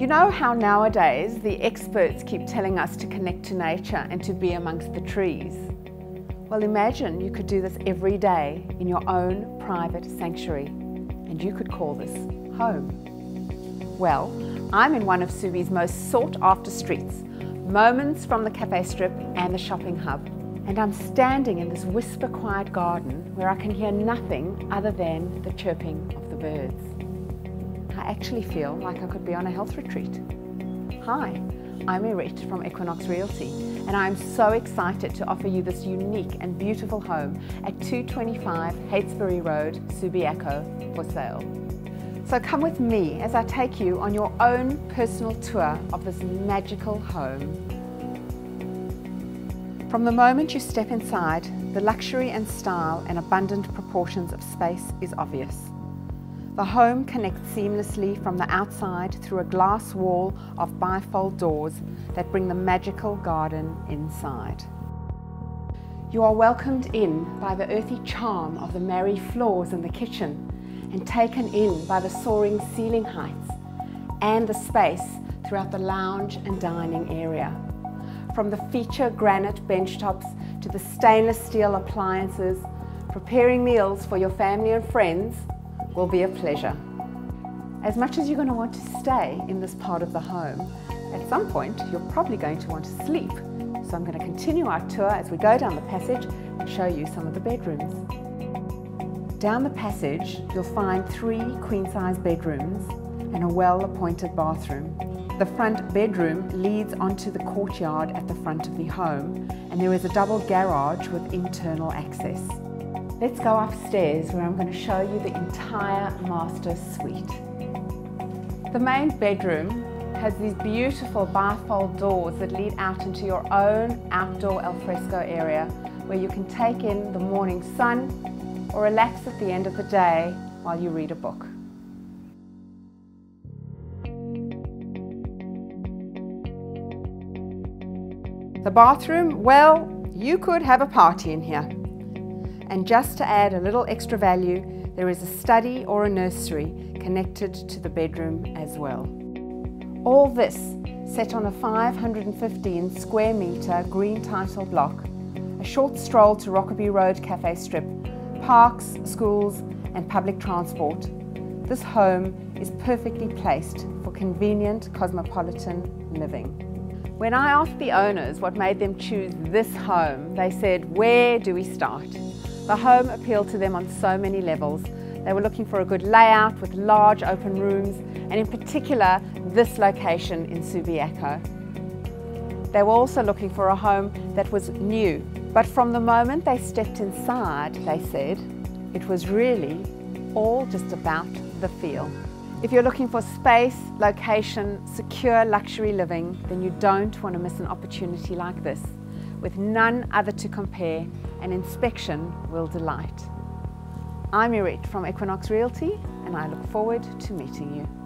You know how nowadays the experts keep telling us to connect to nature and to be amongst the trees? Well, imagine you could do this every day in your own private sanctuary, and you could call this home. Well, I'm in one of Subi's most sought after streets, moments from the cafe strip and the shopping hub. And I'm standing in this whisper quiet garden where I can hear nothing other than the chirping of the birds. I actually feel like I could be on a health retreat. Hi, I'm Erit from Equinox Realty and I'm so excited to offer you this unique and beautiful home at 225 Heytesbury Road, Subiaco for sale. So come with me as I take you on your own personal tour of this magical home. From the moment you step inside, the luxury and style and abundant proportions of space is obvious. The home connects seamlessly from the outside through a glass wall of bifold doors that bring the magical garden inside. You are welcomed in by the earthy charm of the marri floors in the kitchen and taken in by the soaring ceiling heights and the space throughout the lounge and dining area. From the feature granite benchtops to the stainless steel appliances, preparing meals for your family and friends will be a pleasure. As much as you're going to want to stay in this part of the home, at some point you're probably going to want to sleep. So I'm going to continue our tour as we go down the passage and show you some of the bedrooms. Down the passage you'll find three queen-size bedrooms and a well-appointed bathroom. The front bedroom leads onto the courtyard at the front of the home and there is a double garage with internal access. Let's go upstairs where I'm going to show you the entire master suite. The main bedroom has these beautiful bifold doors that lead out into your own outdoor alfresco area where you can take in the morning sun or relax at the end of the day while you read a book. The bathroom, well, you could have a party in here. And just to add a little extra value, there is a study or a nursery connected to the bedroom as well. All this set on a 515 square metre green title block, a short stroll to Rokeby Road Cafe Strip, parks, schools and public transport. This home is perfectly placed for convenient cosmopolitan living. When I asked the owners what made them choose this home, they said, where do we start? The home appealed to them on so many levels. They were looking for a good layout with large open rooms and in particular this location in Subiaco. They were also looking for a home that was new, but from the moment they stepped inside, they said, it was really all just about the feel. If you're looking for space, location, secure luxury living, then you don't want to miss an opportunity like this with none other to compare, an inspection will delight. I'm Erit from Equinox Realty and I look forward to meeting you.